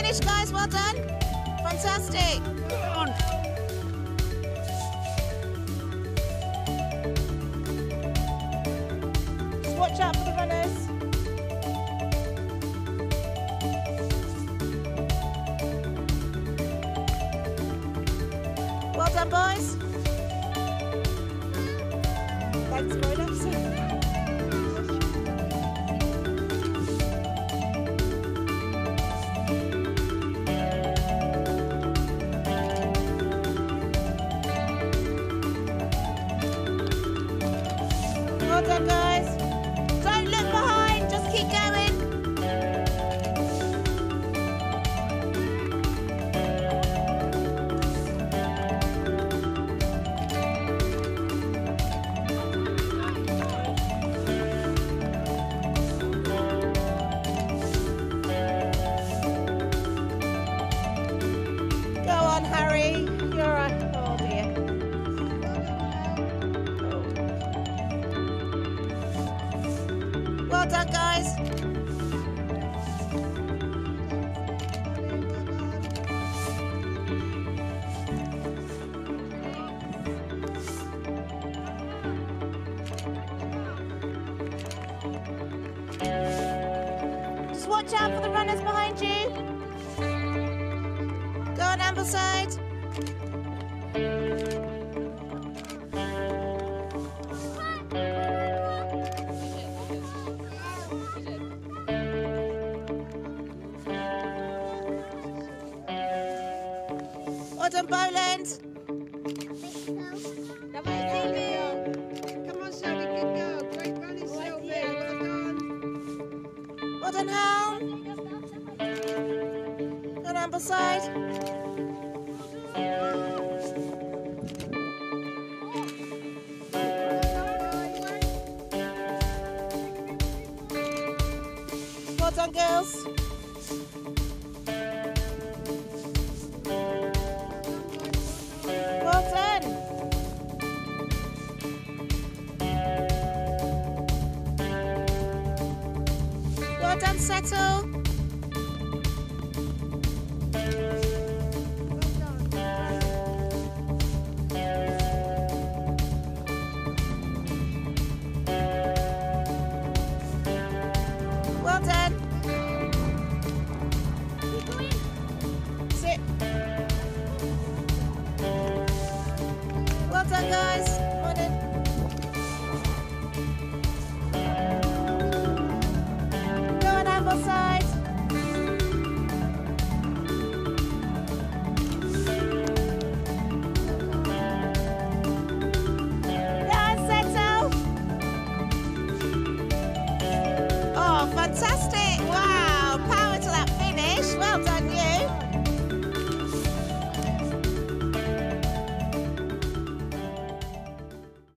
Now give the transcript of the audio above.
finish, guys. Well done. Fantastic. On. Just watch out for the runners. Well done, boys. Well Well done, guys. Just watch out for the runners behind you. Go on, Ambleside. Bowland. Come on, Shelby, good girl. Great running. Well done. Well done, Hal. Go on, Ambleside. Well done, girls. done settle. Well done.